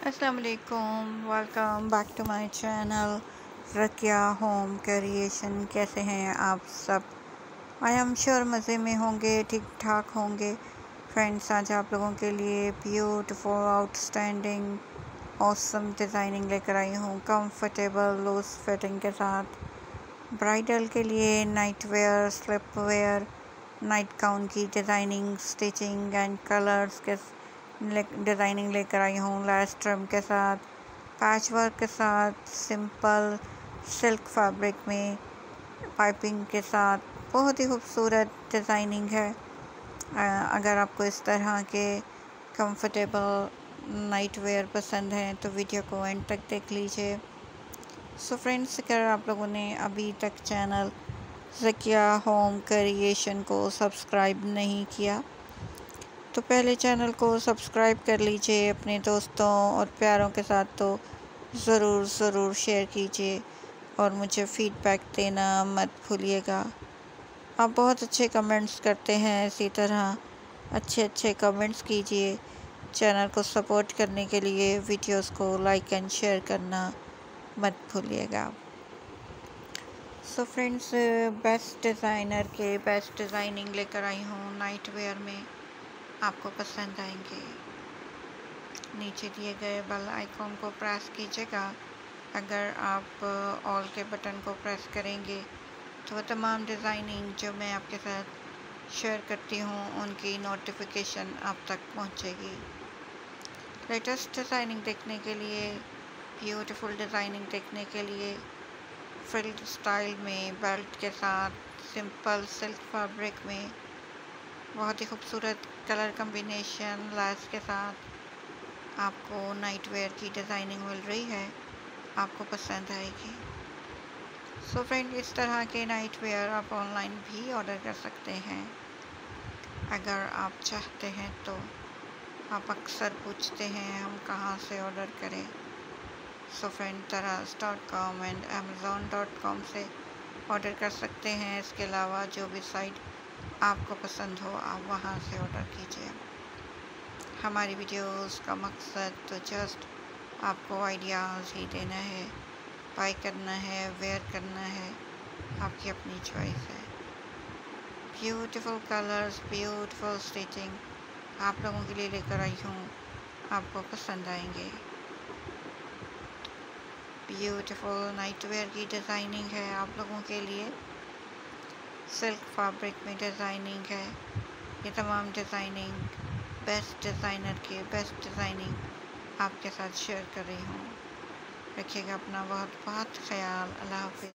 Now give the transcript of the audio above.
अस्सलाम वालेकुम back to my channel Rakiya home creation कैसे हैं आप सब? आई एम श्योर मज़े में होंगे ठीक ठाक होंगे। फ्रेंड्स आज आप लोगों के लिए ब्यूटीफुल आउटस्टैंडिंग औसम डिज़ाइनिंग लेकर आई हूँ। कंफर्टेबल लूज फिटिंग के साथ। ब्राइडल के लिए night wear slip wear night gown की डिज़ाइनिंग स्टिचिंग एंड कलर्स के डिज़ाइनिंग लेकर आई हूँ लैस ट्रम के साथ पैच वर्क के साथ सिंपल सिल्क फैब्रिक में पाइपिंग के साथ, बहुत ही खूबसूरत डिज़ाइनिंग है। अगर आपको इस तरह के कंफर्टेबल नाइट वेयर पसंद हैं तो वीडियो को एंड तक देख लीजिए। सो फ्रेंड्स अगर आप लोगों ने अभी तक चैनल जकिया होम क्रिएशन को सब्सक्राइब नहीं किया तो पहले चैनल को सब्सक्राइब कर लीजिए अपने दोस्तों और प्यारों के साथ तो ज़रूर ज़रूर शेयर कीजिए और मुझे फ़ीडबैक देना मत भूलिएगा। आप बहुत अच्छे कमेंट्स करते हैं इसी तरह अच्छे अच्छे कमेंट्स कीजिए। चैनल को सपोर्ट करने के लिए वीडियोस को लाइक एंड शेयर करना मत भूलिएगा। सो फ्रेंड्स बेस्ट डिज़ाइनर के बेस्ट डिज़ाइनिंग लेकर आई हूँ नाइट वेयर में। आपको पसंद आएँगे। नीचे दिए गए बेल आइकॉन को प्रेस कीजिएगा। अगर आप ऑल के बटन को प्रेस करेंगे तो वह तमाम डिज़ाइनिंग जो मैं आपके साथ शेयर करती हूँ, उनकी नोटिफिकेशन आप तक पहुँचेगी। लेटेस्ट डिज़ाइनिंग देखने के लिए ब्यूटीफुल डिज़ाइनिंग देखने के लिए फ्रिल्ड स्टाइल में बेल्ट के साथ सिंपल सिल्क फैब्रिक में बहुत ही खूबसूरत कलर कम्बिनेशन लैस के साथ आपको नाइट वेयर की डिज़ाइनिंग मिल रही है, आपको पसंद आएगी। सो so फ्रेंड इस तरह के नाइट वेयर आप ऑनलाइन भी ऑर्डर कर सकते हैं। अगर आप चाहते हैं तो आप अक्सर पूछते हैं हम कहाँ से ऑर्डर करें। So friend तराज dot com and Amazon dot com से ऑर्डर कर सकते हैं। इसके अलावा जो भी साइट आपको पसंद हो, आप वहाँ से ऑर्डर कीजिए। हमारी वीडियोस का मकसद तो जस्ट आपको आइडियाज़ ही देना है बाई करना है वेयर करना है, आपकी अपनी चॉइस है। ब्यूटीफुल कलर्स ब्यूटीफुल स्टिचिंग आप लोगों के लिए लेकर आई हूँ, आपको पसंद आएँगे। ब्यूटीफुल नाइट वेयर की डिज़ाइनिंग है आप लोगों के लिए। सिल्क फैब्रिक में डिज़ाइनिंग है। ये तमाम डिज़ाइनिंग, बेस्ट डिज़ाइनर के बेस्ट डिज़ाइनिंग आपके साथ शेयर कर रही हूँ। रखिएगा अपना बहुत बहुत ख्याल। अल्लाह हाफिज़।